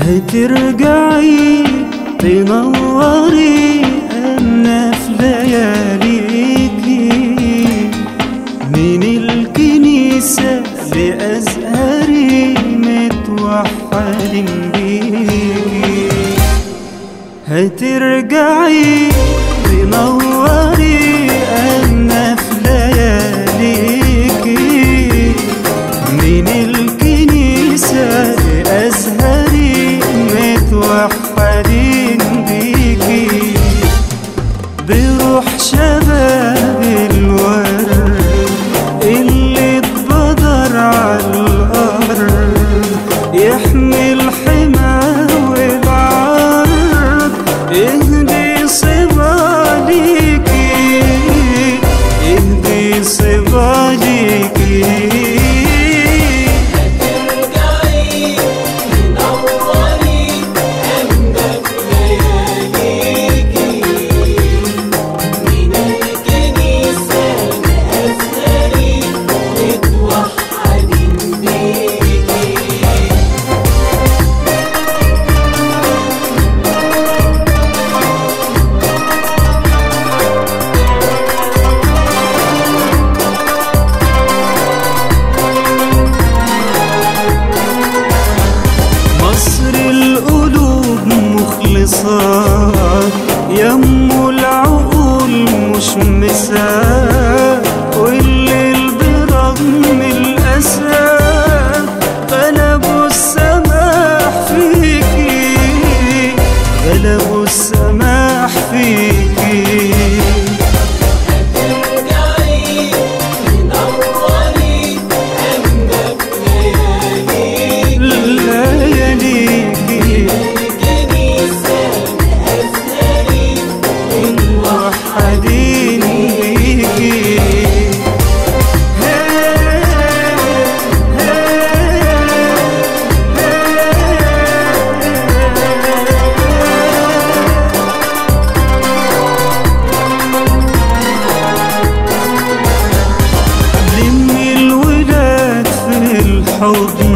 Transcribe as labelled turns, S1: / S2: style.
S1: هترجعي تنوري أنا في لياليكي من الكنيسة لأزهري متوحد بيكي هترجعي تنوري متوحدين بيكي بروح شباب الورد اللي اتبدر على الأرض يحمي الحمى والعرض. اهدي صبا ليكي اهدي صبا ليكي. 死。后。